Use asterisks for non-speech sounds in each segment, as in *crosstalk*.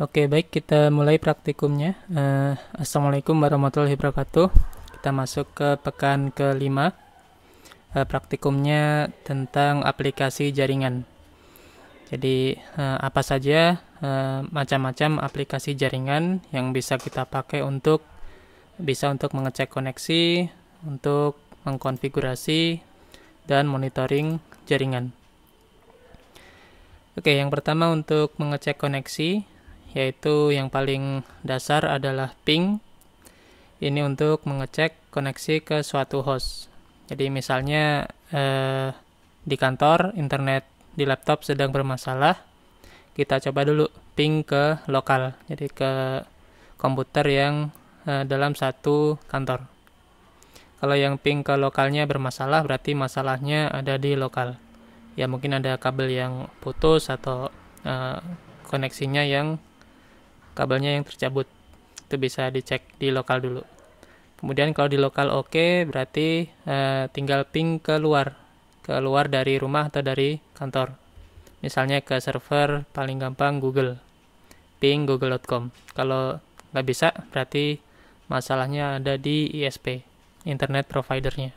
Oke, baik kita mulai praktikumnya. Uh, Assalamualaikum warahmatullahi wabarakatuh. Kita masuk ke pekan kelima. Uh, praktikumnya tentang aplikasi jaringan. Jadi uh, apa saja macam-macam aplikasi jaringan yang bisa kita pakai untuk bisa untuk mengecek koneksi, untuk mengkonfigurasi dan monitoring jaringan. Oke, yang pertama untuk mengecek koneksi, yaitu yang paling dasar adalah ping. Ini untuk mengecek koneksi ke suatu host. Jadi misalnya eh, di kantor internet di laptop sedang bermasalah, kita coba dulu ping ke lokal, jadi ke komputer yang eh, dalam satu kantor. Kalau yang ping ke lokalnya bermasalah, berarti masalahnya ada di lokal ya mungkin ada kabel yang putus atau uh, koneksinya yang kabelnya yang tercabut. Itu bisa dicek di lokal dulu. Kemudian kalau di lokal oke okay, berarti uh, tinggal ping keluar. Keluar dari rumah atau dari kantor. Misalnya ke server paling gampang Google. Ping google.com kalau nggak bisa berarti masalahnya ada di ISP internet providernya.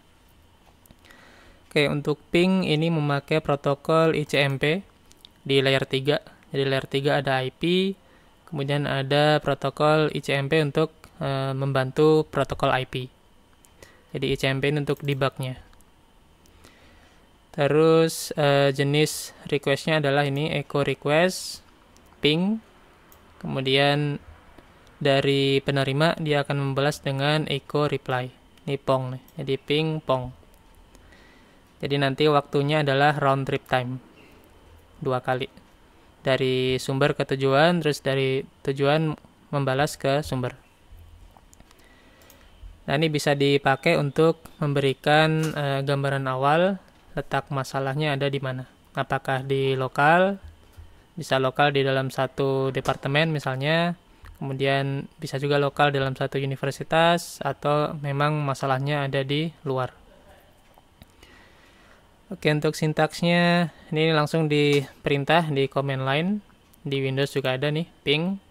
Oke, untuk ping ini memakai protokol ICMP di layer 3. Jadi layer 3 ada IP, kemudian ada protokol ICMP untuk e, membantu protokol IP. Jadi ICMP ini untuk debugnya. Terus e, jenis requestnya adalah ini echo request, ping, kemudian dari penerima dia akan membalas dengan echo reply. Ini pong. Jadi ping pong. Jadi nanti waktunya adalah round trip time. Dua kali. Dari sumber ke tujuan, terus dari tujuan membalas ke sumber. Nah, ini bisa dipakai untuk memberikan e, gambaran awal letak masalahnya ada di mana. Apakah di lokal, bisa lokal di dalam satu departemen misalnya, kemudian bisa juga lokal dalam satu universitas, atau memang masalahnya ada di luar. Oke, untuk sintaksnya ini langsung di perintah di command line. Di Windows juga ada nih, ping.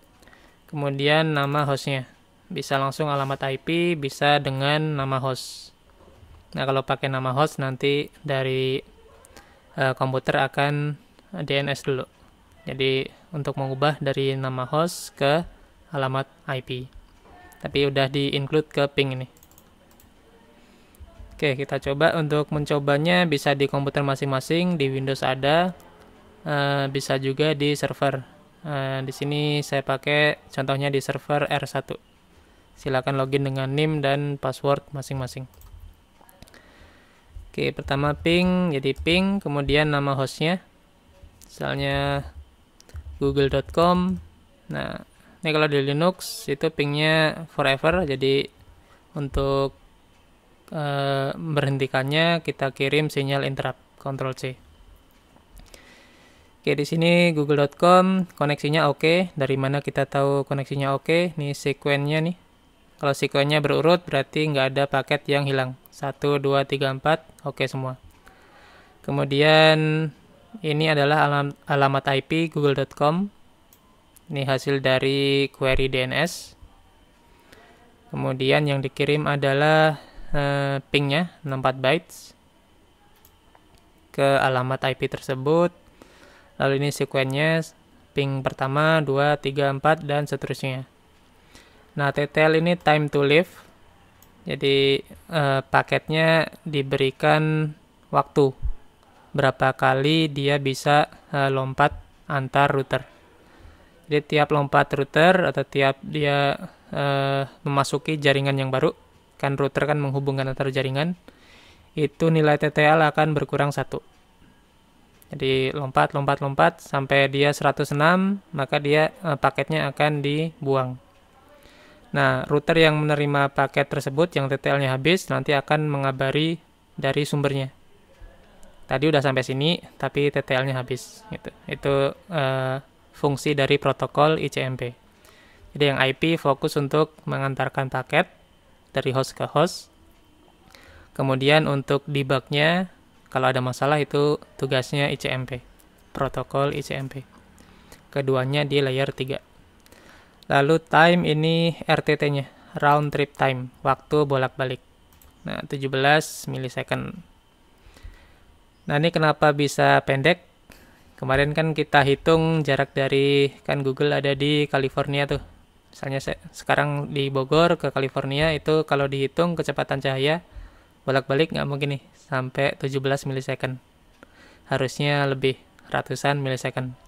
Kemudian nama hostnya. Bisa langsung alamat IP, bisa dengan nama host. Nah, kalau pakai nama host nanti dari uh, komputer akan DNS dulu. Jadi, untuk mengubah dari nama host ke alamat IP. Tapi udah di-include ke ping ini. Oke, kita coba untuk mencobanya bisa di komputer masing-masing, di Windows ada, uh, bisa juga di server. Uh, di sini saya pakai contohnya di server R1. Silakan login dengan NIM dan password masing-masing. Oke, pertama ping, jadi ping, kemudian nama hostnya, misalnya google.com. Nah, ini kalau di Linux itu pingnya forever, jadi untuk uh, berhentikannya kita kirim sinyal interrupt Ctrl C. Oke, di sini google.com koneksinya oke. Okay. Dari mana kita tahu koneksinya oke? Okay? Ini sekuennya nih. Kalau sekuennya berurut berarti nggak ada paket yang hilang. 1, 2, 3, 4, oke semua. Kemudian ini adalah alam, alamat IP google.com. Ini hasil dari query DNS. Kemudian yang dikirim adalah uh, pingnya 64 bytes ke alamat IP tersebut. Lalu ini sekuennya ping pertama 2, 3, 4 dan seterusnya. Nah TTL ini time to live. Jadi uh, paketnya diberikan waktu. Berapa kali dia bisa uh, lompat antar router. Jadi tiap lompat router atau tiap dia uh, memasuki jaringan yang baru kan router kan menghubungkan antar jaringan, itu nilai TTL akan berkurang satu. Jadi lompat, lompat, lompat sampai dia 106, maka dia eh, paketnya akan dibuang. Nah, router yang menerima paket tersebut yang TTL-nya habis nanti akan mengabari dari sumbernya. Tadi udah sampai sini, tapi TTL-nya habis. Gitu. Itu eh, fungsi dari protokol ICMP. Jadi yang IP fokus untuk mengantarkan paket, dari host ke host. Kemudian untuk debugnya, kalau ada masalah itu tugasnya ICMP, protokol ICMP. Keduanya di layer 3. Lalu time ini RTT-nya, round trip time, waktu bolak-balik. Nah, 17 milisecond. Nah, ini kenapa bisa pendek? Kemarin kan kita hitung jarak dari kan Google ada di California tuh. Misalnya sekarang di Bogor ke California itu kalau dihitung kecepatan cahaya bolak-balik nggak mungkin nih sampai 17 milisecond. Harusnya lebih ratusan milisecond.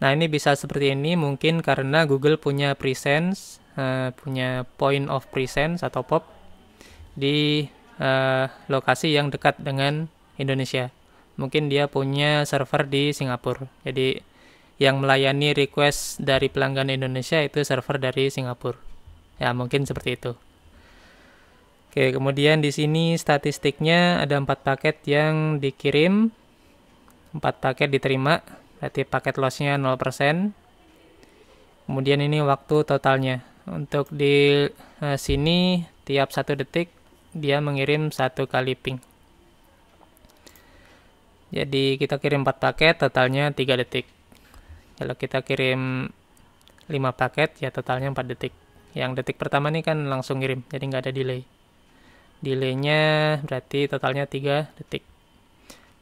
Nah, ini bisa seperti ini mungkin karena Google punya presence, uh, punya point of presence atau POP di uh, lokasi yang dekat dengan Indonesia. Mungkin dia punya server di Singapura. Jadi yang melayani request dari pelanggan Indonesia itu server dari Singapura. Ya, mungkin seperti itu. Oke, kemudian di sini statistiknya ada empat paket yang dikirim, empat paket diterima, berarti paket lossnya 0%. Kemudian ini waktu totalnya. Untuk di uh, sini tiap satu detik dia mengirim satu kali ping. Jadi kita kirim 4 paket, totalnya 3 detik. Kalau kita kirim 5 paket, ya totalnya 4 detik. Yang detik pertama ini kan langsung ngirim, jadi nggak ada delay. Delaynya berarti totalnya 3 detik.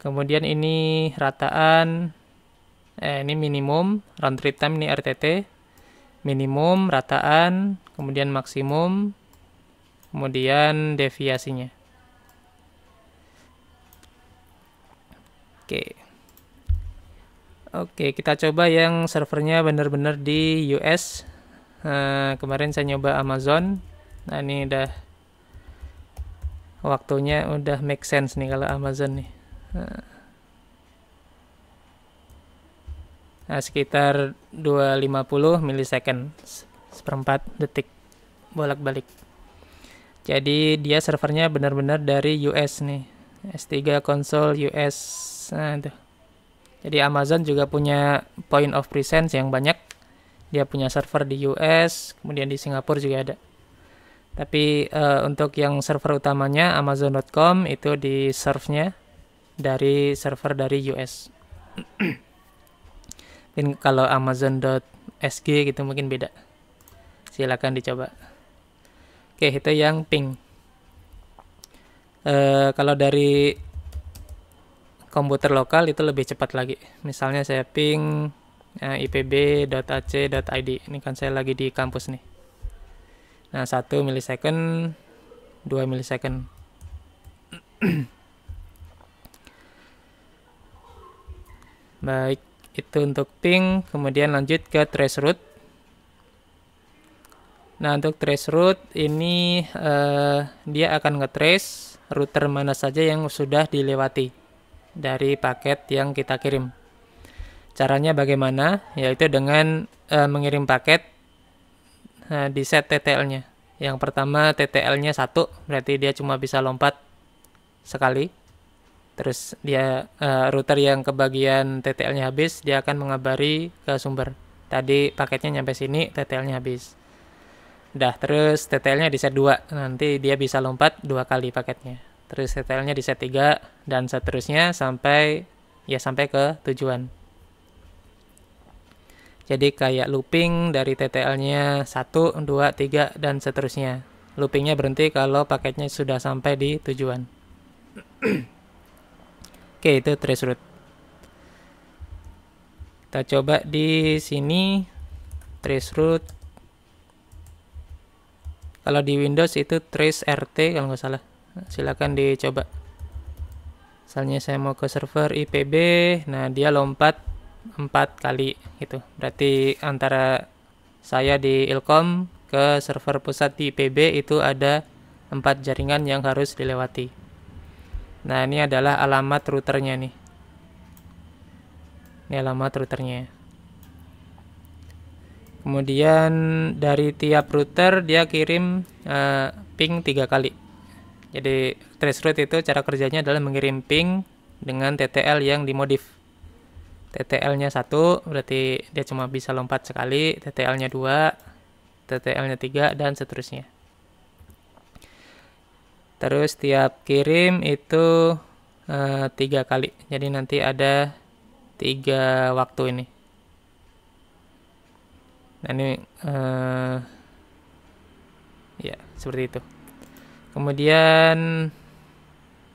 Kemudian ini rataan eh, ini minimum round trip time ini RTT minimum rataan kemudian maksimum kemudian deviasinya oke oke kita coba yang servernya benar-benar di US nah, kemarin saya nyoba Amazon. Nah ini udah waktunya udah make sense nih kalau Amazon nih. Nah. nah, sekitar 250 milisecond seperempat detik bolak-balik. Jadi dia servernya benar-benar dari US nih. S3 konsol US nah itu jadi Amazon juga punya point of presence yang banyak. Dia punya server di US kemudian di Singapura juga ada. Tapi uh, untuk yang server utamanya Amazon.com itu di serve-nya dari server dari US *clears throat* mungkin kalau amazon.sg gitu mungkin beda. Silakan dicoba. Oke itu yang ping. E, kalau dari komputer lokal itu lebih cepat lagi. Misalnya saya ping uh, eh, ipb.ac.id ini kan saya lagi di kampus nih. Nah 1 milisecond 2 milisecond. *clears throat* Baik itu untuk ping kemudian lanjut ke trace route nah untuk trace route ini uh, dia akan ngetrace router mana saja yang sudah dilewati dari paket yang kita kirim. Caranya bagaimana? Yaitu dengan uh, mengirim paket uh, di set TTL-nya yang pertama TTL-nya satu berarti dia cuma bisa lompat sekali. Terus dia uh, router yang kebagian TTL-nya habis dia akan mengabari ke sumber. Tadi paketnya nyampe sini TTL-nya habis. Udah terus TTL-nya di set 2 nanti dia bisa lompat dua kali paketnya terus TTL-nya di set 3 dan seterusnya sampai ya sampai ke tujuan jadi kayak looping dari TTL-nya 1, 2, 3 dan seterusnya loopingnya berhenti kalau paketnya sudah sampai di tujuan *clears throat* Oke, itu trace root. Kita coba di sini trace root. Kalau di Windows itu trace RT kalau nggak salah. Silakan dicoba. Misalnya saya mau ke server IPB, nah dia lompat empat kali gitu. Berarti antara saya di Ilkom ke server pusat di IPB itu ada empat jaringan yang harus dilewati. Nah, ini adalah alamat routernya nih. Ini alamat routernya. Kemudian dari tiap router dia kirim uh, ping tiga kali. Jadi trace route itu cara kerjanya adalah mengirim ping dengan TTL yang dimodif. TTL-nya satu berarti dia cuma bisa lompat sekali, TTL-nya dua, TTL-nya tiga dan seterusnya. Terus tiap kirim itu uh, tiga kali. Jadi nanti ada tiga waktu ini. nah ini uh, ya seperti itu kemudian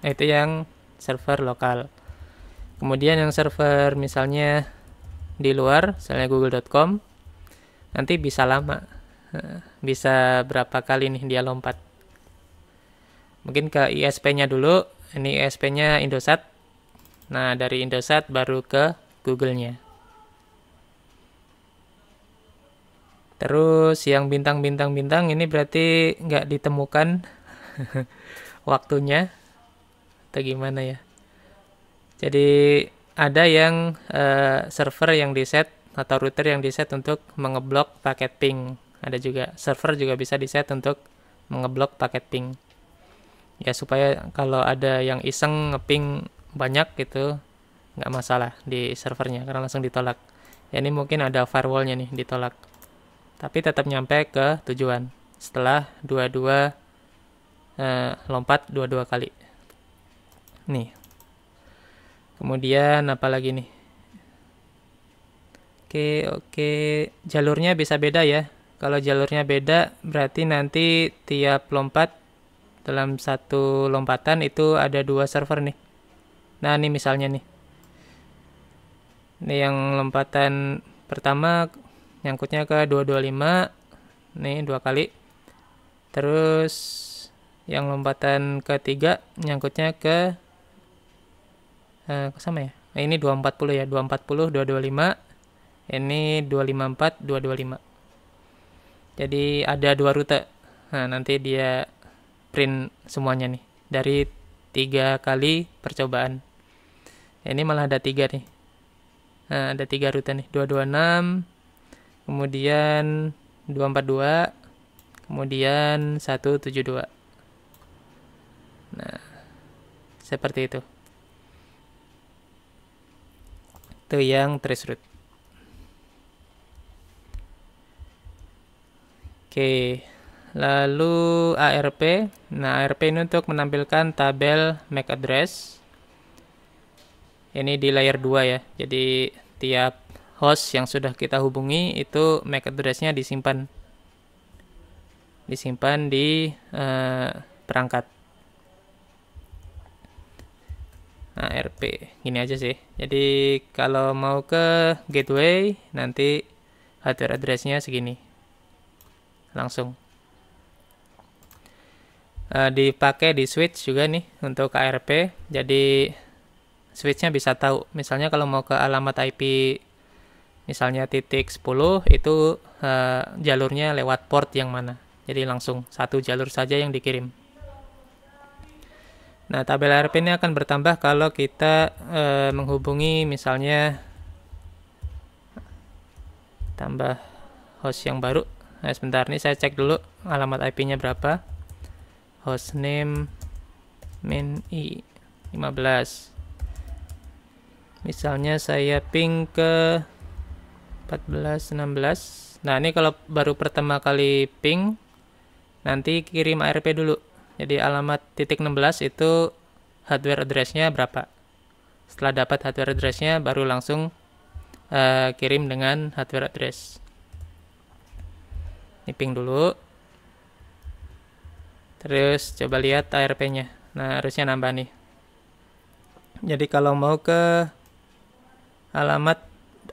itu yang server lokal. Kemudian yang server misalnya di luar misalnya google.com nanti bisa lama. *laughs* Bisa berapa kali nih dia lompat. Mungkin ke ISP-nya dulu ini ISP-nya Indosat. Nah dari Indosat baru ke Google-nya. Terus yang bintang-bintang-bintang ini berarti nggak ditemukan *laughs* waktunya. Atau gimana ya? Jadi ada yang uh, server yang di set atau router yang di set untuk mengeblok paket ping. Ada juga server juga bisa di set untuk mengeblok paket ping. Ya supaya kalau ada yang iseng ngeping banyak gitu nggak masalah di servernya karena langsung ditolak. Ya ini mungkin ada firewallnya nih ditolak. Tapi tetap nyampe ke tujuan. Setelah dua-dua eh, lompat dua-dua kali. Nih. Kemudian apa lagi nih? Oke oke. Jalurnya bisa beda ya. Kalau jalurnya beda berarti nanti tiap lompat dalam satu lompatan itu ada dua server nih. Nah ini misalnya nih. Ini yang lompatan pertama nyangkutnya ke 225 nih dua kali. Terus yang lompatan ketiga nyangkutnya ke eh, sama ya? Nah, ini 240 ya 240 225 ini 254 225 jadi ada dua rute. Nah nanti dia print semuanya nih. Dari tiga kali percobaan. Ini malah ada tiga nih. Nah, ada tiga rute nih. 226 kemudian 242 kemudian 172 nah seperti itu itu yang trace route oke. Lalu ARP. Nah, ARP ini untuk menampilkan tabel MAC address. Ini di layer 2 ya. Jadi tiap host yang sudah kita hubungi itu MAC address-nya disimpan disimpan di uh, perangkat. Nah, RP gini aja sih. Jadi kalau mau ke gateway nanti hardware address-nya segini. Langsung uh, dipakai di switch juga nih untuk ARP. Jadi switchnya bisa tahu. Misalnya kalau mau ke alamat IP misalnya titik 10 itu uh, jalurnya lewat port yang mana. Jadi langsung satu jalur saja yang dikirim. Nah, tabel ARP ini akan bertambah kalau kita uh, menghubungi misalnya tambah host yang baru. Nah, sebentar nih saya cek dulu alamat IP-nya berapa. Hostname main i 15 misalnya saya ping ke 14 16 nah ini kalau baru pertama kali ping nanti kirim ARP dulu jadi alamat titik 16 itu hardware addressnya berapa setelah dapat hardware addressnya baru langsung uh, kirim dengan hardware address ini ping dulu Terus coba lihat ARP-nya. Nah, harusnya nambah nih. Jadi kalau mau ke alamat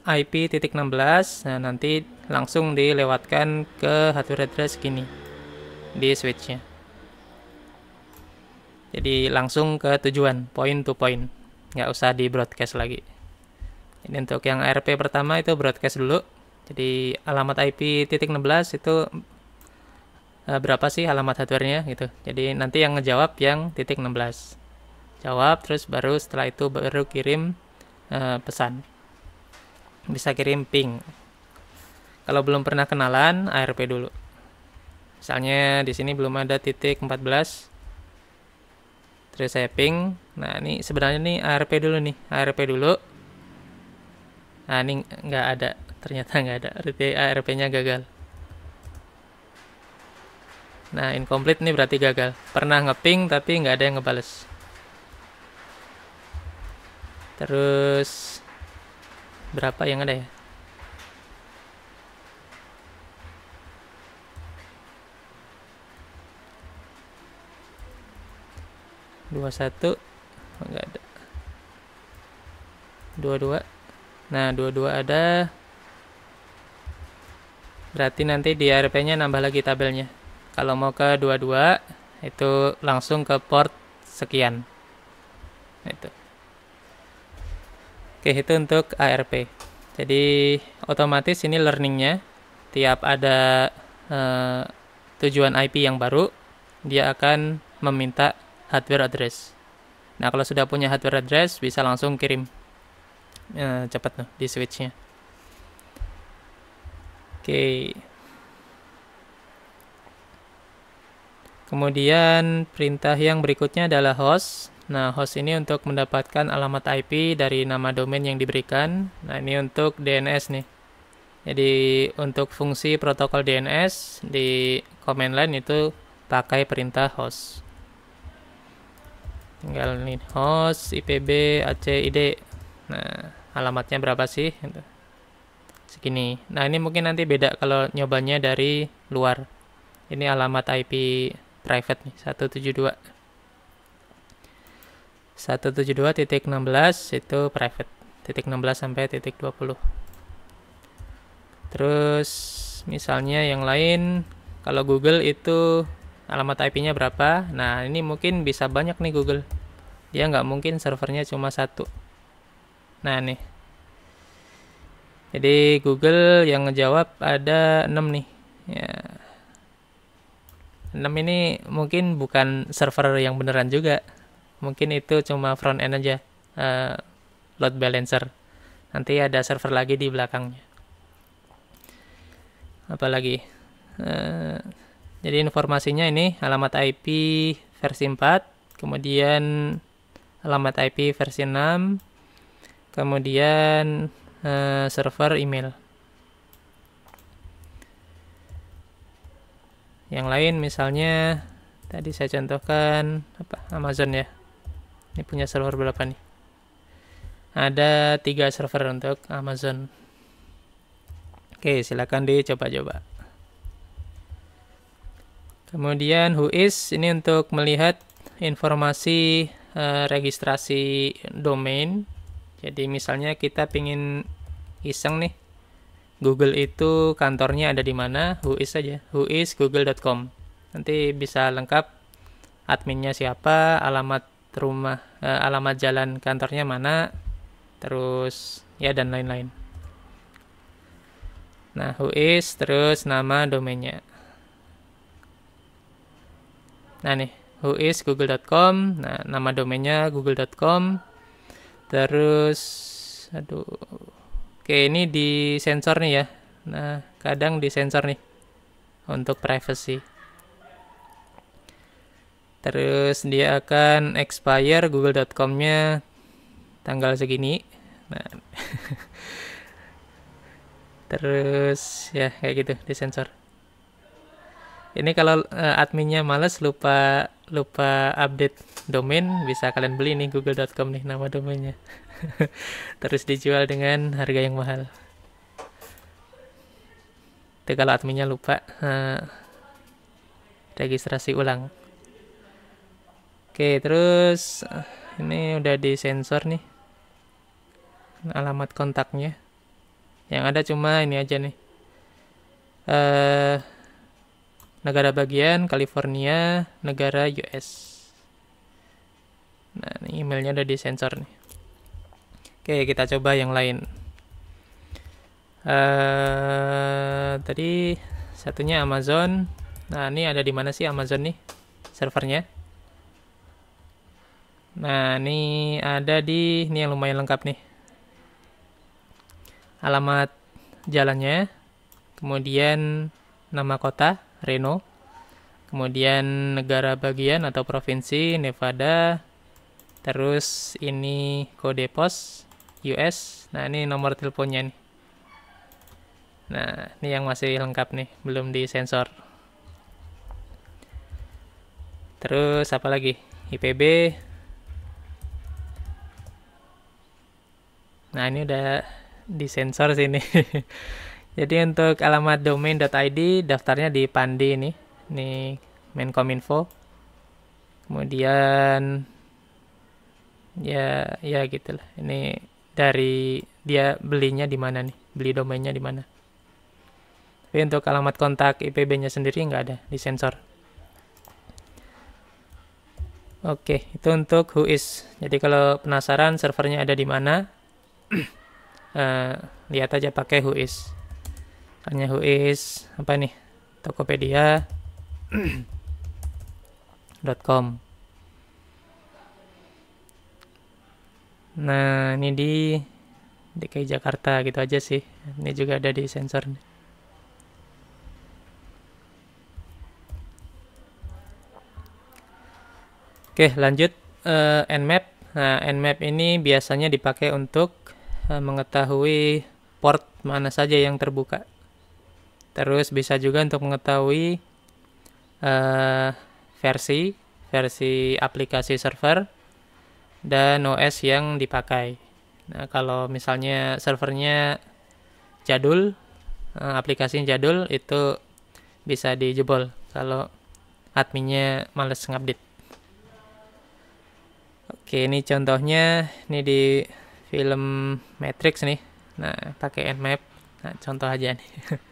IP titik 16, nah nanti langsung dilewatkan ke hardware address gini di switchnya. Jadi langsung ke tujuan, point to point. Nggak usah di broadcast lagi. Ini untuk yang ARP pertama itu broadcast dulu. Jadi alamat IP titik 16 itu uh, berapa sih alamat hardware-nya gitu. Jadi nanti yang ngejawab yang titik 16. Jawab terus baru setelah itu baru kirim uh, pesan. Bisa kirim ping. Kalau belum pernah kenalan ARP dulu. Misalnya di sini belum ada titik 14. Terus saya ping. Nah, ini sebenarnya nih ARP dulu nih. ARP dulu. Nah, ini nggak ada. Ternyata nggak ada. ARP-nya gagal. Nah, incomplete ini berarti gagal. Pernah ngeping tapi nggak ada yang ngebales. Terus berapa yang ada ya? 21 enggak ada. 22 nah 22 ada. Berarti nanti di ARP nya nambah lagi tabelnya. Kalau mau ke 22 itu langsung ke port sekian. Itu. Oke itu untuk ARP jadi otomatis ini learningnya tiap ada uh, tujuan IP yang baru dia akan meminta hardware address nah kalau sudah punya hardware address bisa langsung kirim uh, cepat tuh di switchnya oke kemudian perintah yang berikutnya adalah host Nah, host ini untuk mendapatkan alamat IP dari nama domain yang diberikan. Nah, ini untuk DNS nih. Jadi, untuk fungsi protokol DNS di command line itu pakai perintah host. Tinggal nih host, IPB, ACID. Nah, alamatnya berapa sih? Segini. Nah, ini mungkin nanti beda kalau nyobanya dari luar. Ini alamat IP private nih, 172. 172.16 itu private titik 16 sampai titik 20 terus misalnya yang lain kalau Google itu alamat IP-nya berapa? Nah ini mungkin bisa banyak nih Google. Dia nggak mungkin servernya cuma satu. Nah nih. Jadi Google yang ngejawab ada 6 nih. Ya. 6 ini mungkin bukan server yang beneran juga. Mungkin itu cuma front end aja uh, load balancer. Nanti ada server lagi di belakangnya. Apalagi uh, jadi informasinya ini alamat IP versi 4 kemudian alamat IP versi 6 kemudian uh, server email. Yang lain misalnya tadi saya contohkan apa Amazon ya. Ini punya server berapa nih? Ada tiga server untuk Amazon. Oke silakan dicoba-coba kemudian who is? Ini untuk melihat informasi uh, registrasi domain. Jadi misalnya kita ingin iseng nih Google itu kantornya ada di mana? Who is saja who is google.com nanti bisa lengkap adminnya siapa alamat rumah uh, alamat jalan kantornya mana terus ya dan lain-lain. Nah who is terus nama domainnya nah nih who is google.com nah nama domainnya google.com terus aduh oke ini di sensor nih ya. Nah kadang di sensor nih untuk privacy. Terus dia akan expire google.com-nya tanggal segini. Nah *laughs* terus ya kayak gitu disensor ini kalau uh, adminnya males lupa lupa update domain bisa kalian beli nih google.com nih nama domainnya *laughs* terus dijual dengan harga yang mahal itu kalau adminnya lupa uh, registrasi ulang Oke, terus ini udah di sensor nih. Alamat kontaknya. Yang ada cuma ini aja nih. Eh negara bagian California, negara US. Nah, ini emailnya udah di sensor nih. Oke, kita coba yang lain. Uh, tadi satunya Amazon. Nah, ini ada di mana sih Amazon nih servernya? Nah, ini ada di ini yang lumayan lengkap nih. Alamat jalannya, kemudian nama kota, Reno, kemudian negara bagian atau provinsi, Nevada, terus ini kode pos US. Nah, ini nomor teleponnya nih. Nah, ini yang masih lengkap nih, belum disensor. Terus apa lagi? IPB, Nah, ini udah disensor sini. *laughs* Jadi untuk alamat domain.id daftarnya di Pandi ini. Ini Menkominfo. Kemudian ya ya gitulah ini dari dia belinya di mana nih beli domainnya di mana tapi untuk alamat kontak IPB-nya sendiri nggak ada di sensor Oke, itu untuk whois. Jadi kalau penasaran servernya ada di mana, uh, *clears throat* lihat aja pakai whois. Hanya whois apa nih? Tokopedia.com. *clears throat* Nah, ini di DKI Jakarta gitu aja sih. Ini juga ada di sensor. Oke, lanjut uh, Nmap. Nah, Nmap ini biasanya dipakai untuk uh, mengetahui port mana saja yang terbuka. Terus bisa juga untuk mengetahui uh, versi versi aplikasi server dan OS yang dipakai. Nah, kalau misalnya servernya jadul, uh, aplikasinya jadul itu bisa dijebol kalau adminnya males ngupdate. Oke, ini contohnya ini di film Matrix nih. Nah, pakai nmap. Nah, contoh aja nih. *laughs*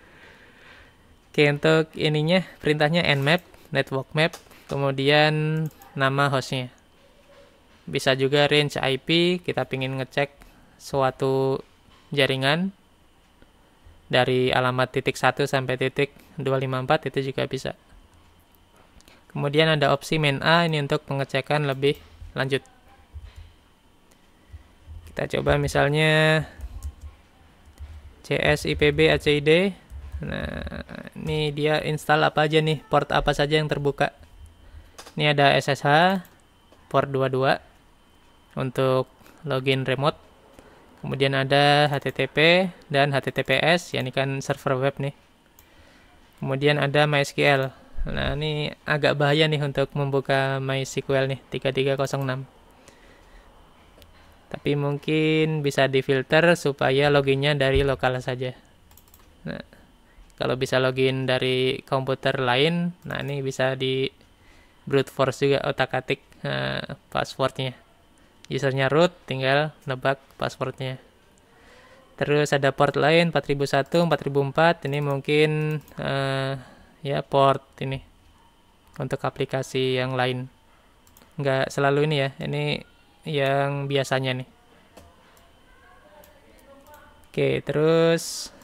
Oke, untuk ininya perintahnya nmap, network map, kemudian nama hostnya. Bisa juga range IP, kita ingin ngecek suatu jaringan dari alamat titik 1 sampai titik 254 itu juga bisa. Kemudian ada opsi main A ini untuk pengecekan lebih lanjut kita coba misalnya CS IPB ACID nah ini dia install apa aja nih? Port apa saja yang terbuka? Ini ada SSH port 22 untuk login remote. Kemudian ada HTTP dan HTTPS ya ini kan server web nih. Kemudian ada MySQL. Nah, ini agak bahaya nih untuk membuka MySQL nih 3306. Tapi mungkin bisa difilter supaya loginnya dari lokal saja. Nah, kalau bisa login dari komputer lain, nah ini bisa di brute force juga otak-atik uh, passwordnya. Usernya root, tinggal nebak passwordnya. Terus ada port lain 4001, 4004, ini mungkin uh, ya port ini untuk aplikasi yang lain nggak selalu ini ya ini yang biasanya nih oke terus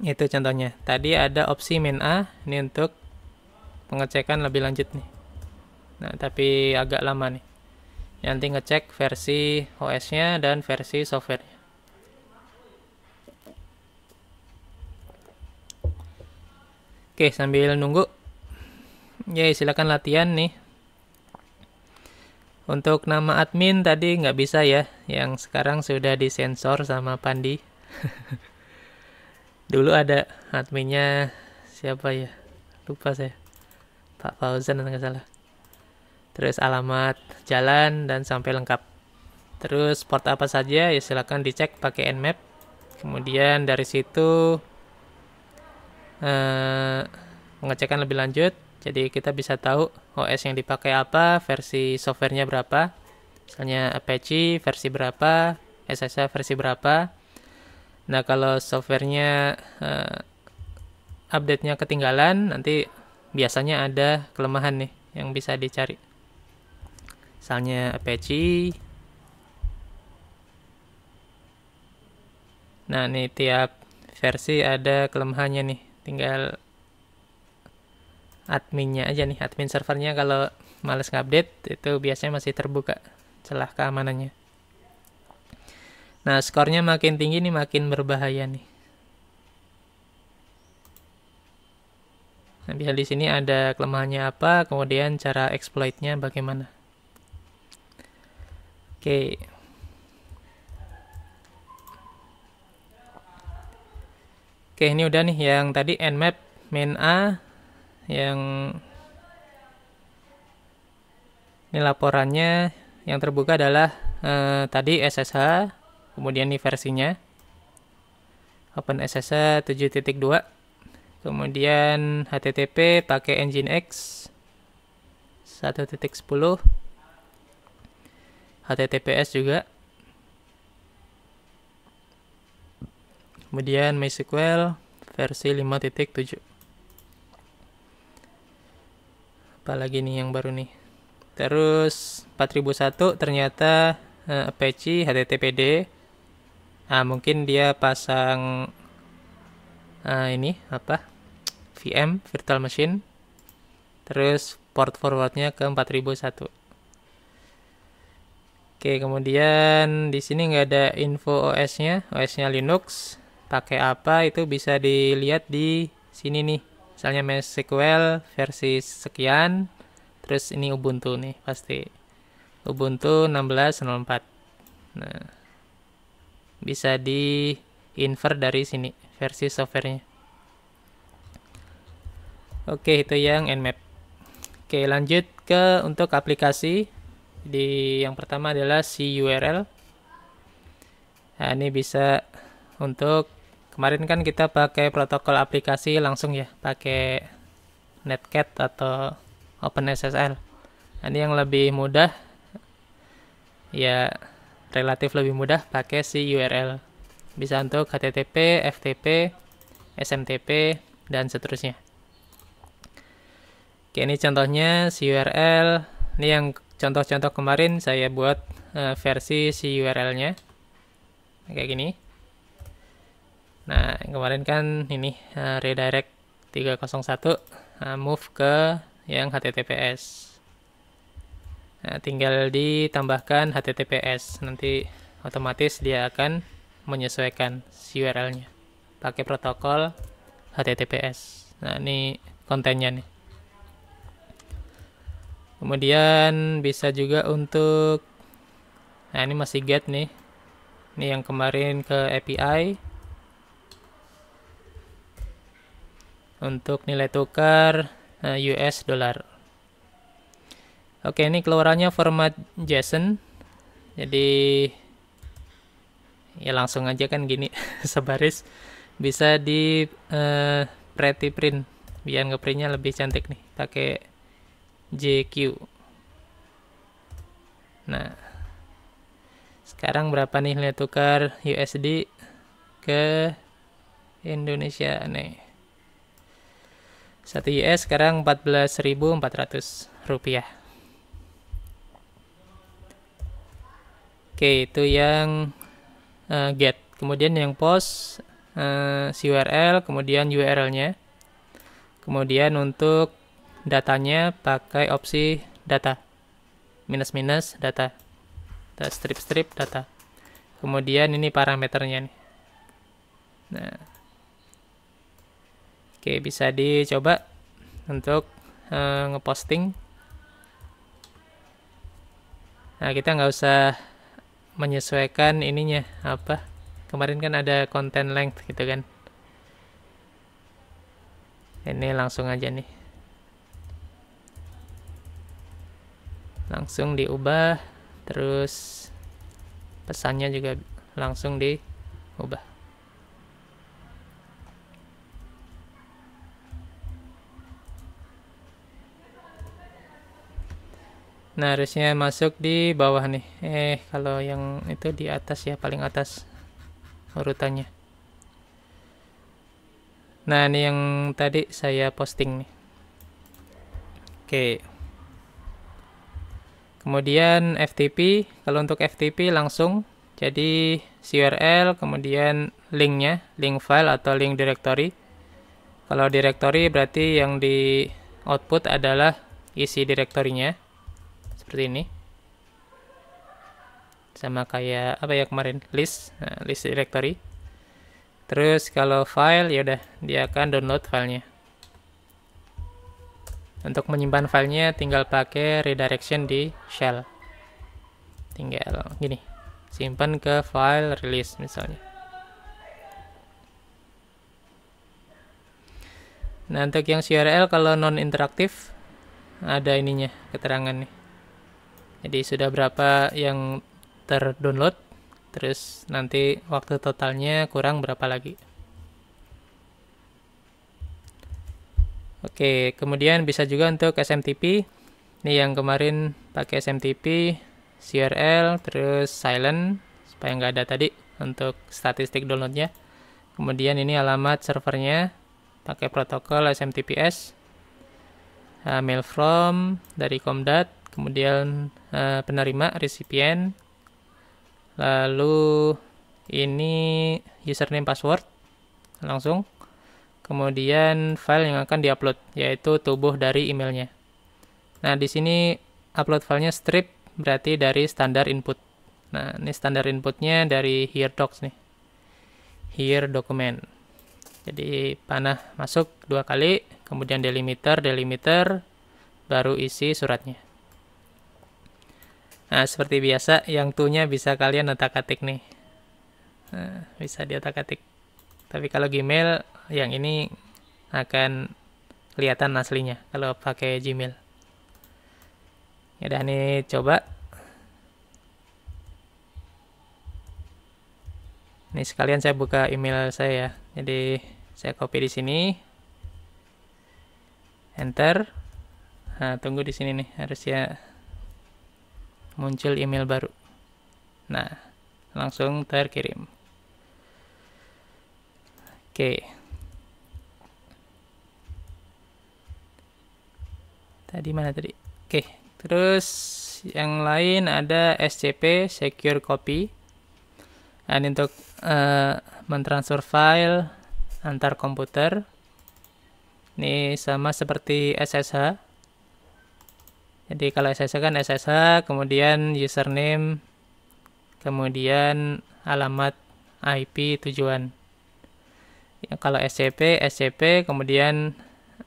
itu contohnya tadi ada opsi main A ini untuk pengecekan lebih lanjut nih nah tapi agak lama nih nanti ngecek versi OS nya dan versi softwarenya Oke, sambil nunggu. Ya, silakan latihan nih. Untuk nama admin tadi nggak bisa ya, yang sekarang sudah disensor sama Pandi. *laughs* Dulu ada adminnya siapa ya? Lupa saya. Pak Fauzan nggak salah. Terus alamat jalan dan sampai lengkap. Terus port apa saja ya silakan dicek pakai Nmap. Kemudian dari situ uh, pengecekan lebih lanjut. Jadi kita bisa tahu OS yang dipakai apa, versi softwarenya berapa. Misalnya Apache versi berapa, SSH versi berapa. Nah kalau softwarenya uh, update-nya ketinggalan, nanti biasanya ada kelemahan nih yang bisa dicari. Misalnya Apache. Nah, ini tiap versi ada kelemahannya nih tinggal adminnya aja nih admin servernya kalau males ngupdate itu biasanya masih terbuka celah keamanannya nah skornya makin tinggi nih makin berbahaya nih. Nah di sini ada kelemahannya apa kemudian cara exploitnya bagaimana. Oke. Oke, ini udah nih yang tadi nmap main A yang ini laporannya. Yang terbuka adalah eh, tadi SSH, kemudian ini versinya Open SSH 7.2, kemudian HTTP pakai Nginx 1.10, HTTPS juga. Kemudian MySQL versi 5.7. Apalagi nih yang baru nih. Terus 4001 ternyata uh, Apache HTTPD. Nah, mungkin dia pasang uh, ini apa? VM virtual machine. Terus port forwardnya ke 4001. Oke, kemudian di sini nggak ada info OS-nya, OS-nya Linux. Pakai apa? Itu bisa dilihat di sini nih. Misalnya MySQL versi sekian. Terus ini Ubuntu nih pasti. Ubuntu 16.04 nah bisa di invert dari sini versi softwarenya. Oke itu yang Nmap. Oke lanjut ke untuk aplikasi. Di yang pertama adalah si URL nah ini bisa untuk kemarin kan kita pakai protokol aplikasi langsung ya pakai netcat atau OpenSSL. Ini yang lebih mudah. Ya relatif lebih mudah pakai si URL bisa untuk HTTP, FTP, SMTP dan seterusnya. Oke ini contohnya si URL ini yang contoh-contoh kemarin saya buat uh, versi si URL-nya kayak gini. Nah, kemarin kan ini uh, redirect 301 uh, move ke yang HTTPS. Nah, tinggal ditambahkan HTTPS. Nanti otomatis dia akan menyesuaikan URL-nya pakai protokol HTTPS. Nah, ini kontennya nih. Kemudian bisa juga untuk Nah, ini masih get nih. Ini yang kemarin ke API untuk nilai tukar eh, US dollar. Oke, ini keluarannya format JSON. Jadi ya langsung aja kan gini *laughs* sebaris bisa di uh, pretty print biar ngeprintnya lebih cantik nih pakai JQ. Nah, sekarang berapa nih nilai tukar USD ke Indonesia nih? 1 US sekarang 14.400 rupiah. Oke, itu yang uh, get. Kemudian yang post uh, si URL, kemudian URL-nya. Kemudian untuk datanya pakai opsi data. Minus-minus data. strip-strip data. Kemudian ini parameternya nih. Nah, Oke, bisa dicoba untuk uh, ngeposting. Nah, kita nggak usah menyesuaikan ininya apa. Kemarin kan ada content length gitu kan. Ini langsung aja nih. Langsung diubah, terus pesannya juga langsung diubah. Nah, harusnya masuk di bawah nih. Eh, kalau yang itu di atas ya, paling atas urutannya. Nah, ini yang tadi saya posting nih. Oke. Kemudian FTP, kalau untuk FTP langsung jadi URL, kemudian linknya, link file atau link directory. Kalau directory berarti yang di output adalah isi direktorinya seperti ini. Sama kayak apa ya kemarin? List. Nah, list directory. Terus kalau file ya udah dia akan download filenya. Untuk menyimpan filenya tinggal pakai redirection di shell. Tinggal gini simpan ke file release misalnya. Nah untuk yang URL kalau non interaktif ada ininya keterangan nih jadi sudah berapa yang terdownload? Terus nanti waktu totalnya kurang berapa lagi? Oke kemudian bisa juga untuk SMTP ini yang kemarin pakai SMTP CRL terus silent supaya nggak ada tadi untuk statistik downloadnya. Kemudian ini alamat servernya pakai protokol SMTPS uh, mail from dari Comdat kemudian uh, penerima recipient. Lalu ini username password. Langsung. Kemudian file yang akan diupload yaitu tubuh dari emailnya. Nah di sini upload filenya strip berarti dari standar input. Nah ini standar inputnya dari here docs nih. Here document. Jadi panah masuk dua kali kemudian delimiter delimiter baru isi suratnya nah seperti biasa yang tunya bisa kalian otak atik nih nah, bisa diotak atik tapi kalau Gmail yang ini akan kelihatan aslinya kalau pakai Gmail. Ya udah nih coba. Ini sekalian saya buka email saya ya. Jadi saya copy di sini. Enter. Nah, tunggu di sini nih harusnya muncul email baru. Nah, langsung terkirim. Oke. Tadi mana tadi? Oke. Terus yang lain ada SCP Secure Copy. Dan untuk uh, mentransfer file antar komputer. Ini sama seperti SSH. Jadi kalau SSH kan SSH, kemudian username, kemudian alamat IP tujuan. Ya, kalau SCP SCP kemudian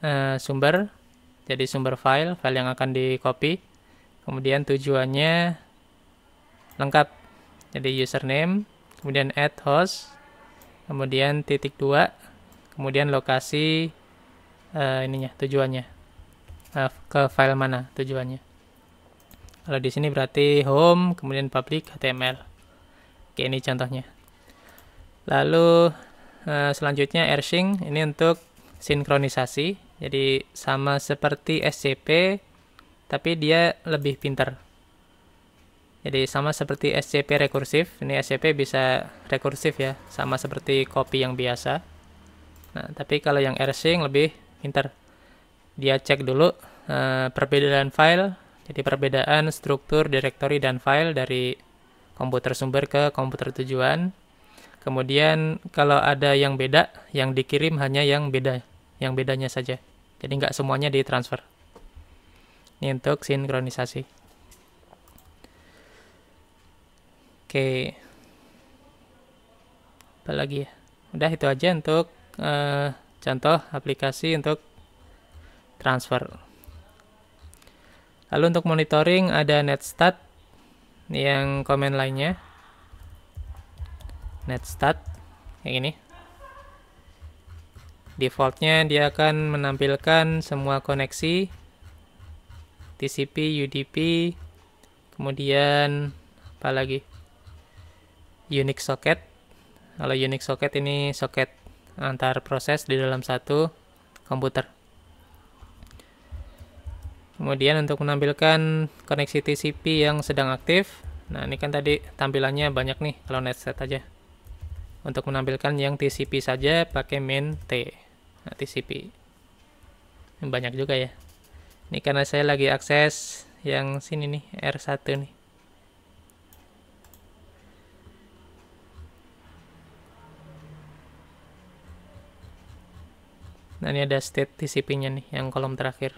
uh, sumber. Jadi sumber file file yang akan di copy kemudian tujuannya lengkap. Jadi username kemudian add host kemudian titik dua kemudian lokasi uh, ininya tujuannya uh, ke file mana tujuannya kalau di sini berarti home kemudian public HTML oke ini contohnya lalu Eh, selanjutnya airsync ini untuk sinkronisasi. Jadi sama seperti SCP tapi dia lebih pintar. Jadi sama seperti SCP rekursif, ini SCP bisa rekursif ya, sama seperti copy yang biasa. Nah, tapi kalau yang airsync lebih pintar. Dia cek dulu uh, perbedaan file, jadi perbedaan struktur directory dan file dari komputer sumber ke komputer tujuan Kemudian kalau ada yang beda, yang dikirim hanya yang beda, yang bedanya saja. Jadi nggak semuanya ditransfer. Ini untuk sinkronisasi. Oke. Apa lagi ya? Udah itu aja untuk uh, contoh aplikasi untuk transfer. Lalu untuk monitoring ada netstat yang komen lainnya. Netstat kayak gini defaultnya dia akan menampilkan semua koneksi TCP, UDP kemudian apa lagi? Unix socket. Kalau Unix socket ini socket antar proses di dalam satu komputer kemudian untuk menampilkan koneksi TCP yang sedang aktif nah ini kan tadi tampilannya banyak nih kalau netset aja untuk menampilkan yang TCP saja pakai main T. Nah, TCP. Banyak juga ya. Ini karena saya lagi akses yang sini nih, R1 nih. Nah, ini ada state TCP-nya nih, yang kolom terakhir.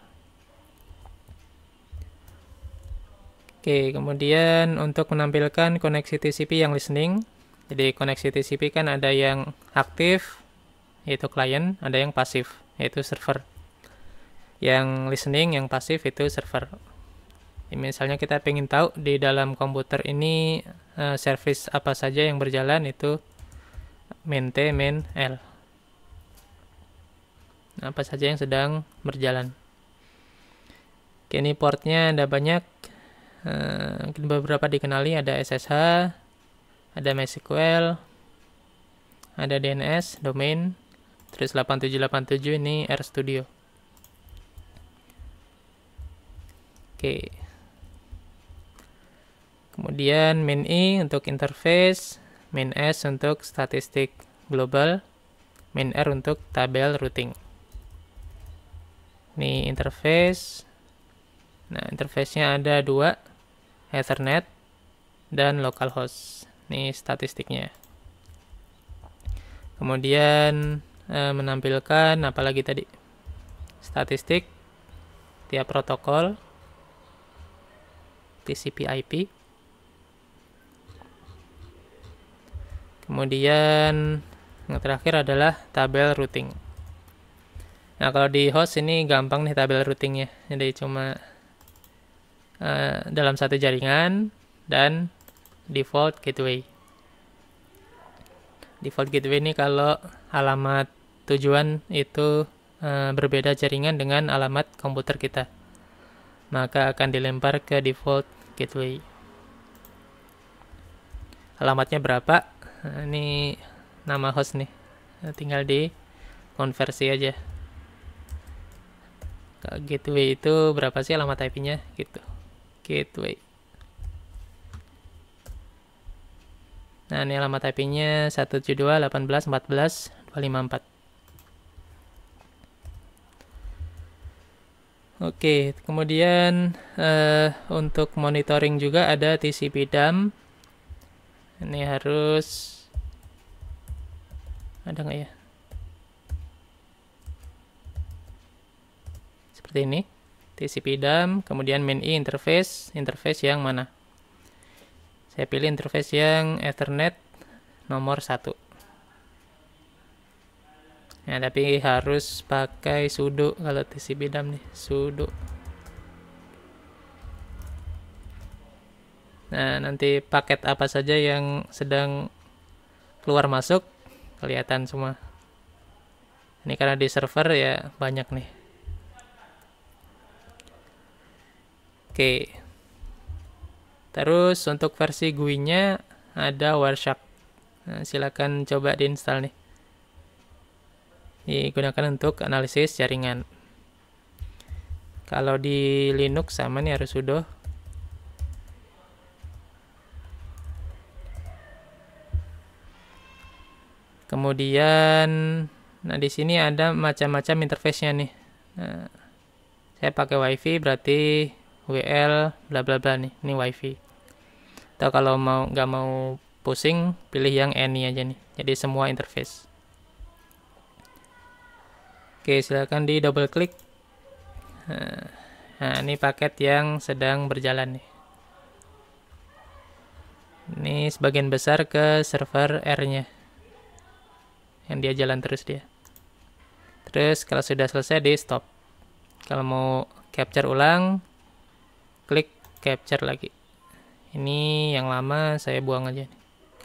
Oke, kemudian untuk menampilkan koneksi TCP yang listening, jadi koneksi TCP kan ada yang aktif, yaitu client, ada yang pasif, yaitu server. Yang listening, yang pasif itu server. Jadi misalnya kita ingin tahu di dalam komputer ini uh, service apa saja yang berjalan itu main T, main L. Apa saja yang sedang berjalan. Oke, ini portnya ada banyak. Uh, mungkin beberapa dikenali ada SSH, ada MySQL, ada DNS, domain, terus 8787 ini RStudio. Oke. kemudian main i untuk interface main s untuk statistik global main r untuk tabel routing ini interface nah interface-nya ada dua ethernet dan localhost ini statistiknya. Kemudian eh, menampilkan apalagi tadi? Statistik tiap protokol TCP IP kemudian yang terakhir adalah tabel routing. Nah kalau di host ini gampang nih tabel routingnya. Jadi cuma uh, dalam satu jaringan dan default gateway. Default gateway ini kalau alamat tujuan itu e, berbeda jaringan dengan alamat komputer kita maka akan dilempar ke default gateway. Alamatnya berapa? Nah, ini nama host nih. Nah, tinggal di konversi aja. Gateway itu berapa sih alamat IP-nya gitu gateway Nah, ini alamat IP-nya 172.18.14.254. Oke, kemudian uh, untuk monitoring juga ada TCP dump. Ini harus ada nggak ya? Seperti ini. TCP dump, kemudian main i interface, interface yang mana? saya pilih interface yang Ethernet nomor 1 ya tapi harus pakai sudo kalau TCP DAM nih sudo. Nah nanti paket apa saja yang sedang keluar masuk kelihatan semua. Ini karena di server ya banyak nih oke Terus untuk versi GUI-nya ada Wireshark. Nah, silakan coba diinstal nih. Digunakan untuk analisis jaringan. Kalau di Linux sama nih harus sudo. Kemudian nah di sini ada macam-macam interface-nya nih. Nah, saya pakai WiFi berarti WL bla bla bla nih. Ini WiFi atau kalau mau nggak mau pusing pilih yang any aja nih. Jadi semua interface. Oke silakan di double klik. Nah ini paket yang sedang berjalan nih. Ini sebagian besar ke server R nya yang dia jalan terus dia. Terus kalau sudah selesai di stop. Kalau mau capture ulang klik capture lagi. Ini yang lama saya buang aja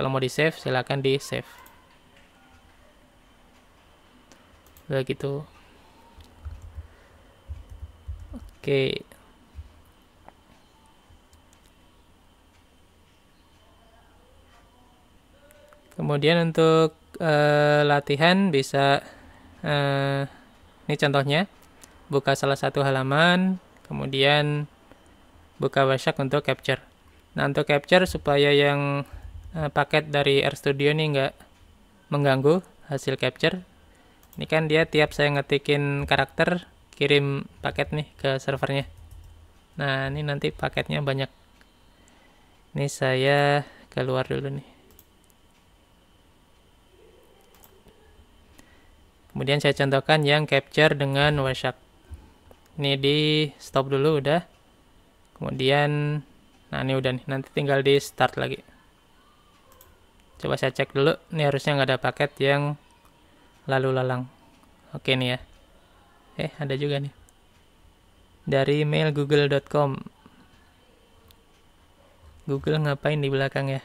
kalau mau di save silahkan di save begitu oke. Kemudian untuk uh, latihan bisa uh, ini contohnya. Buka salah satu halaman kemudian buka Wireshark untuk capture Nah untuk capture supaya yang uh, paket dari RStudio ini nggak mengganggu hasil capture. Ini kan dia tiap saya ngetikin karakter kirim paket nih ke servernya. Nah ini nanti paketnya banyak. Ini saya keluar dulu nih. Kemudian saya contohkan yang capture dengan Wireshark. Ini di stop dulu udah. Kemudian Nah ini udah nih, nanti tinggal di start lagi. Coba saya cek dulu, ini harusnya nggak ada paket yang lalu lalang. Oke nih ya. Eh ada juga nih. Dari email google.com. Google ngapain di belakang ya?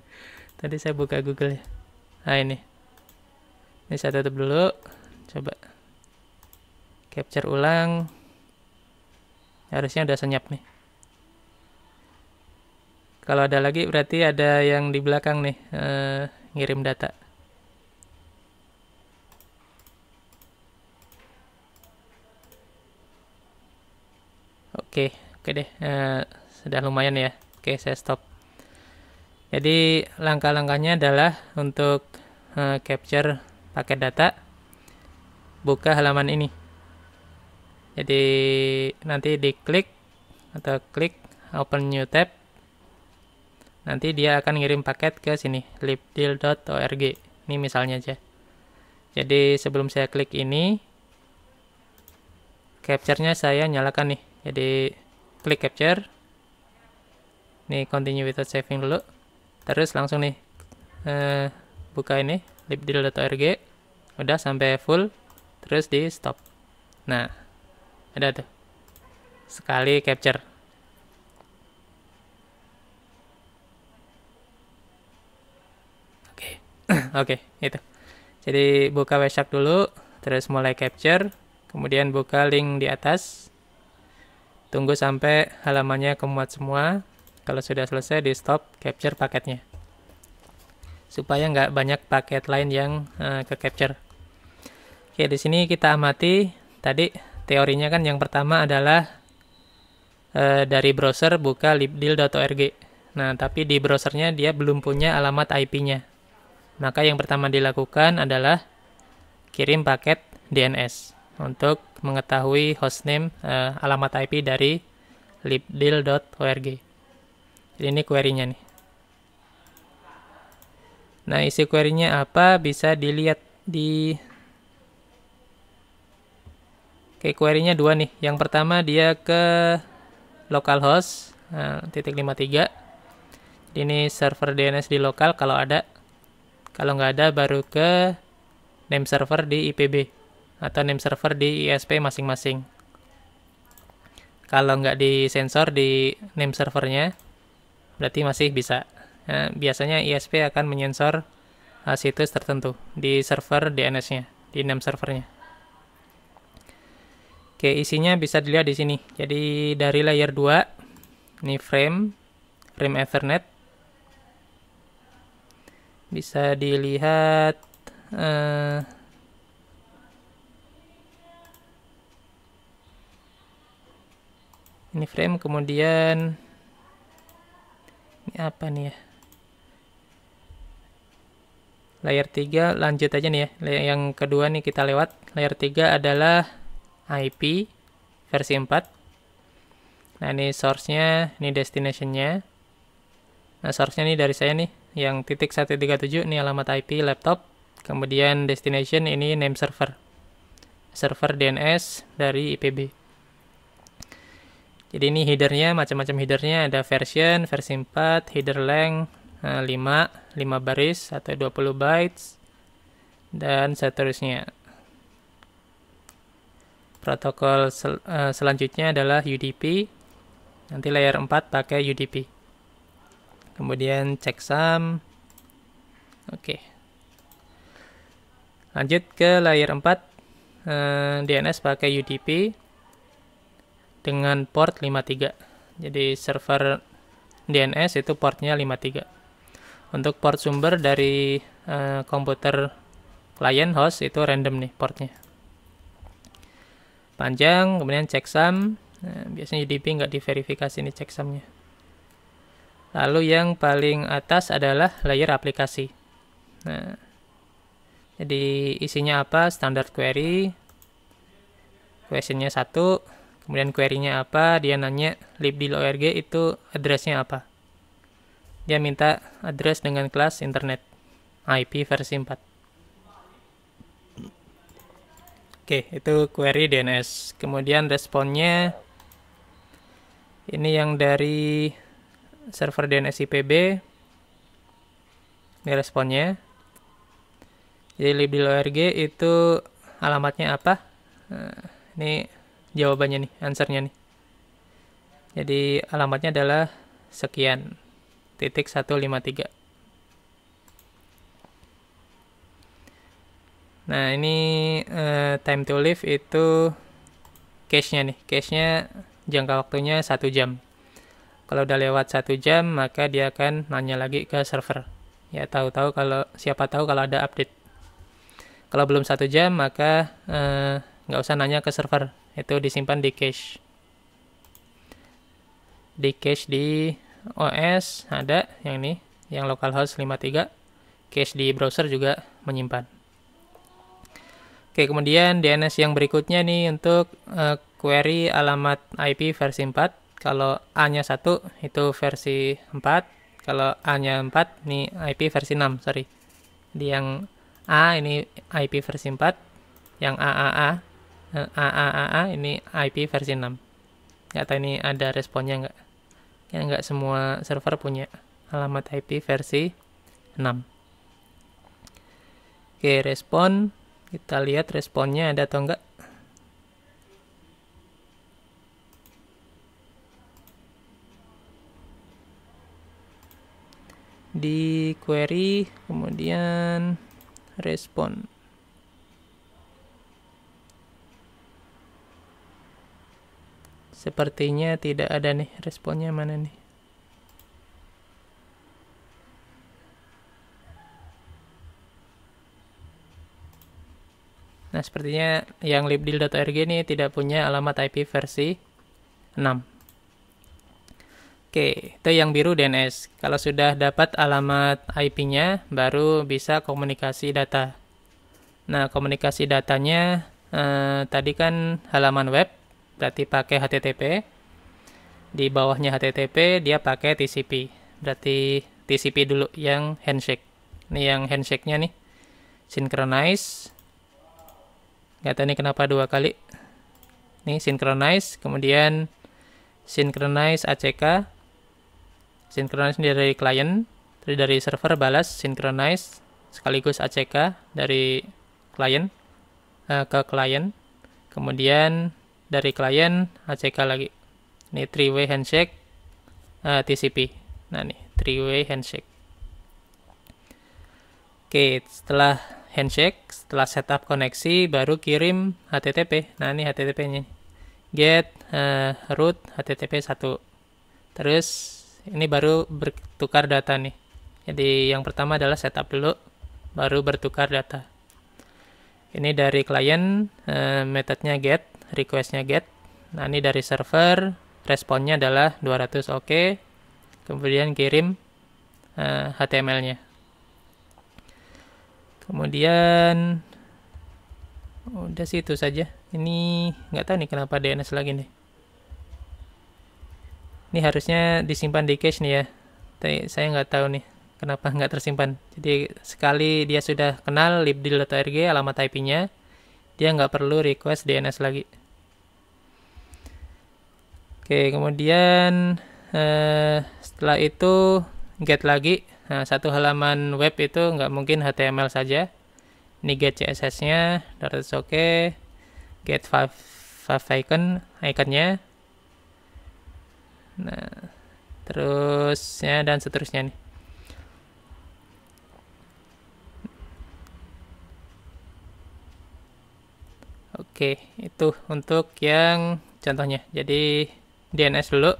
*laughs* Tadi saya buka Google ya. Nah ini. Ini saya tutup dulu. Coba capture ulang. Harusnya udah senyap nih. Kalau ada lagi berarti ada yang di belakang nih uh, ngirim data. Oke, oke deh. Uh, sudah lumayan ya. Oke, saya stop. Jadi langkah-langkahnya adalah untuk uh, capture paket data, buka halaman ini. Jadi nanti diklik atau klik open new tab. Nanti dia akan ngirim paket ke sini libdeal.org. Ini misalnya aja. Jadi sebelum saya klik ini, capture-nya saya nyalakan nih. Jadi klik capture. Nih continue without saving dulu terus langsung nih uh, buka ini libdeal.org udah sampai full terus di stop nah ada tuh sekali capture oke *coughs* oke itu jadi buka Webshark dulu terus mulai capture kemudian buka link di atas tunggu sampai halamannya kemuat semua kalau sudah selesai, di stop capture paketnya. Supaya nggak banyak paket lain yang uh, ke capture. Oke, di sini kita amati tadi teorinya kan yang pertama adalah uh, dari browser buka libdeal.org. Nah, tapi di browsernya dia belum punya alamat IP-nya. Maka yang pertama dilakukan adalah kirim paket DNS untuk mengetahui hostname uh, alamat IP dari libdeal.org. Jadi ini query-nya nih. Nah, isi query-nya apa bisa dilihat di Oke, query-nya dua nih. Yang pertama dia ke localhost nah, titik 53. Jadi ini server DNS di lokal kalau ada. Kalau nggak ada baru ke name server di IPB atau name server di ISP masing-masing. Kalau nggak disensor di name servernya, berarti masih bisa. Nah, biasanya ISP akan menyensor uh, situs tertentu di server DNS-nya, di name servernya. Oke, isinya bisa dilihat di sini. Jadi dari layer 2, ini frame, frame Ethernet. Bisa dilihat uh, ini frame kemudian ini apa nih ya? Layer 3 lanjut aja nih ya. Yang kedua nih kita lewat. Layer 3 adalah IP versi 4 nah ini source-nya ini destination-nya. Nah source-nya nih dari saya nih yang titik 137 ini alamat IP laptop kemudian destination ini name server server DNS dari IPB jadi ini headernya, macam-macam headernya ada version, versi 4, header length 5, eh, 5 baris atau 20 bytes, dan seterusnya. Protokol sel uh, selanjutnya adalah UDP. Nanti layer 4 pakai UDP. Kemudian checksum. Oke. Okay. Lanjut ke layer 4. Uh, eh, DNS pakai UDP dengan port 53. Jadi server DNS itu portnya 53. Untuk port sumber dari uh, komputer client host itu random nih portnya. Panjang, kemudian checksum. Nah, biasanya UDP nggak diverifikasi nih checksumnya. Lalu yang paling atas adalah layer aplikasi. Nah, jadi isinya apa? Standard query. Questionnya satu, kemudian query-nya apa dia nanya libdil.org itu address-nya apa dia minta address dengan kelas internet IP versi 4 oke itu query DNS kemudian responnya ini yang dari server DNS IPB ini responnya jadi libdil.org itu alamatnya apa nah, ini jawabannya nih, answernya nih. Jadi alamatnya adalah sekian titik 153. Nah ini uh, time to live itu cache-nya nih, cache-nya jangka waktunya satu jam. Kalau udah lewat satu jam maka dia akan nanya lagi ke server. Ya tahu-tahu kalau siapa tahu kalau ada update. Kalau belum satu jam maka uh, nggak usah nanya ke server itu disimpan di cache di cache di OS ada yang ini yang localhost 53 cache di browser juga menyimpan Oke, kemudian DNS yang berikutnya nih untuk uh, query alamat IP versi 4. Kalau A-nya 1 itu versi 4, kalau A-nya 4 nih IP versi 6, sorry. Jadi yang A ini IP versi 4, yang AAA AAAA eh, ini IP versi 6. Nggak tahu ini ada responnya nggak? Ya nggak semua server punya alamat IP versi 6. Oke, respon kita lihat responnya ada atau enggak. Di query, kemudian respon. Sepertinya tidak ada nih responnya mana nih. Nah, sepertinya yang libdil.org ini tidak punya alamat IP versi 6. Oke, itu yang biru DNS. Kalau sudah dapat alamat IP-nya, baru bisa komunikasi data. Nah, komunikasi datanya eh, tadi kan halaman web, berarti pakai HTTP. Di bawahnya HTTP, dia pakai TCP. Berarti TCP dulu yang handshake. Ini yang handshake-nya nih. Synchronize nggak tahu ini kenapa dua kali ini synchronize kemudian synchronize ACK synchronize dari klien dari dari server balas synchronize sekaligus ACK dari klien uh, ke klien kemudian dari klien ACK lagi ini three way handshake uh, eh, TCP nah nih three way handshake oke setelah handshake, setelah setup koneksi baru kirim HTTP. Nah, ini HTTP-nya. Get uh, root HTTP 1. Terus ini baru bertukar data nih. Jadi yang pertama adalah setup dulu baru bertukar data. Ini dari klien uh, metodenya get, requestnya get. Nah, ini dari server responnya adalah 200 oke. Okay. Kemudian kirim uh, eh, HTML-nya. Kemudian udah sih itu saja. Ini nggak tahu nih kenapa DNS lagi nih. Ini harusnya disimpan di cache nih ya. Tapi saya nggak tahu nih kenapa *laughs* nggak tersimpan. Jadi sekali dia sudah kenal libdil.org alamat IP-nya, dia nggak perlu request DNS lagi. Oke, kemudian eh, setelah itu get lagi Nah, satu halaman web itu nggak mungkin HTML saja. Ini get CSS-nya, that's oke. Okay. Get five, five icon, iconnya. Nah, terus ya dan seterusnya nih. Oke, itu untuk yang contohnya. Jadi DNS dulu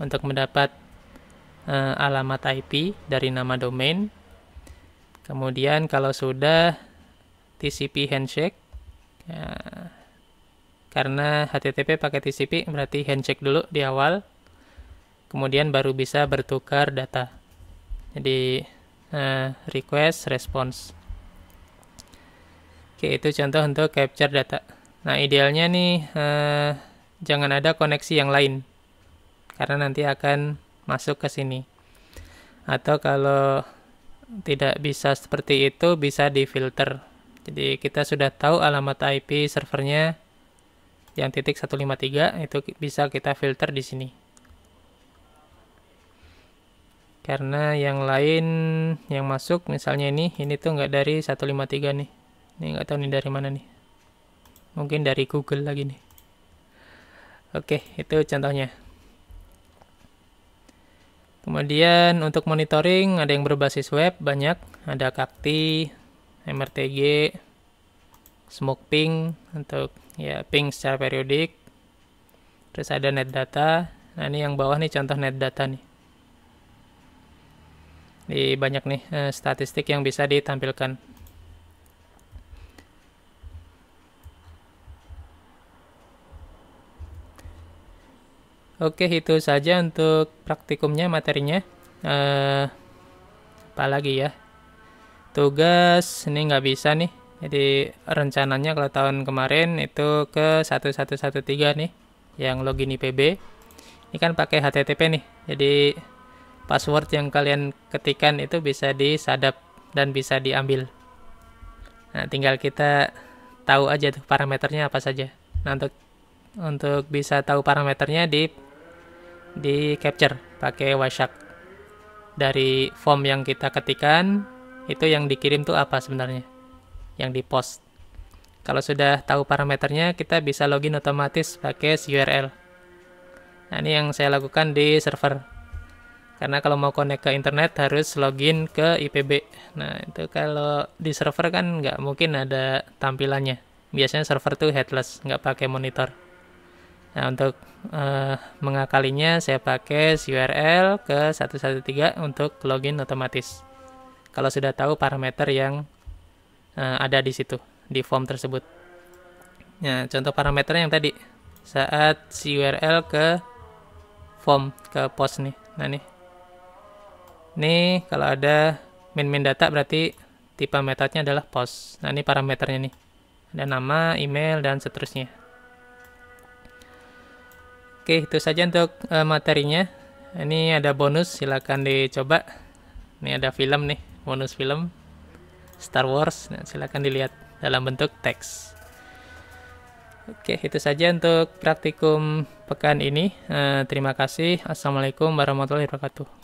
untuk mendapat uh, alamat IP dari nama domain. Kemudian kalau sudah TCP handshake, ya, karena HTTP pakai TCP berarti handshake dulu di awal, kemudian baru bisa bertukar data. Jadi uh, request response. Oke itu contoh untuk capture data. Nah idealnya nih uh, jangan ada koneksi yang lain karena nanti akan masuk ke sini. Atau kalau tidak bisa seperti itu, bisa difilter. Jadi kita sudah tahu alamat IP servernya yang titik 153 itu bisa kita filter di sini. Karena yang lain yang masuk misalnya ini, ini tuh nggak dari 153 nih. Ini nggak tahu nih dari mana nih. Mungkin dari Google lagi nih. Oke, itu contohnya. Kemudian untuk monitoring ada yang berbasis web banyak, ada Kakti, MRTG, Smoke Ping untuk ya ping secara periodik. Terus ada net data. Nah, ini yang bawah nih contoh net data nih. Di banyak nih eh, statistik yang bisa ditampilkan. Oke, itu saja untuk praktikumnya, materinya. Uh, apalagi ya tugas ini nggak bisa nih jadi rencananya kalau tahun kemarin itu ke 1113 nih yang login IPB ini kan pakai HTTP nih jadi password yang kalian ketikan itu bisa disadap dan bisa diambil. Nah tinggal kita tahu aja tuh parameternya apa saja. Nah untuk untuk bisa tahu parameternya di di capture pakai Wireshark dari form yang kita ketikan itu yang dikirim tuh apa sebenarnya? Yang di post kalau sudah tahu parameternya kita bisa login otomatis pakai URL nah ini yang saya lakukan di server karena kalau mau connect ke internet harus login ke IPB nah itu kalau di server kan nggak mungkin ada tampilannya biasanya server tuh headless nggak pakai monitor Nah, untuk uh, mengakalinya saya pakai URL ke 113 untuk login otomatis. Kalau sudah tahu parameter yang uh, ada di situ di form tersebut. Nah, contoh parameter yang tadi saat URL ke form ke post nih. Nah, nih. Nih kalau ada main data berarti tipe metodenya adalah post. Nah, ini parameternya nih. Ada nama, email dan seterusnya. Oke, itu saja untuk uh, materinya. Ini ada bonus, silakan dicoba. Ini ada film nih, bonus film Star Wars. Nah, silakan dilihat dalam bentuk teks. Oke, itu saja untuk praktikum pekan ini. Uh, terima kasih. Assalamualaikum warahmatullahi wabarakatuh.